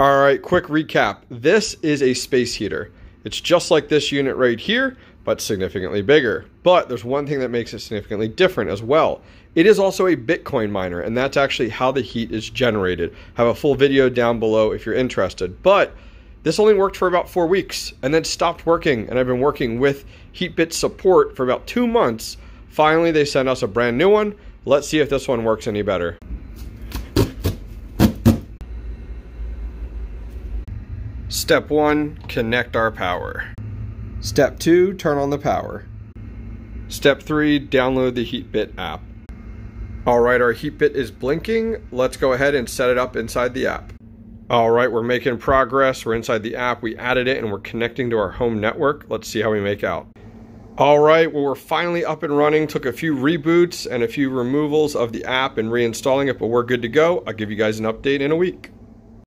All right, quick recap. This is a space heater. It's just like this unit right here, but significantly bigger. But there's one thing that makes it significantly different as well. It is also a Bitcoin miner, and that's actually how the heat is generated. I have a full video down below if you're interested. But this only worked for about four weeks and then stopped working, and I've been working with HeatBit support for about two months. Finally, they sent us a brand new one. Let's see if this one works any better. Step one, connect our power. Step two, turn on the power. Step three, download the HeatBit app. All right, our HeatBit is blinking. Let's go ahead and set it up inside the app. All right, we're making progress. We're inside the app. We added it and we're connecting to our home network. Let's see how we make out. All right, well, we're finally up and running. Took a few reboots and a few removals of the app and reinstalling it, but we're good to go. I'll give you guys an update in a week.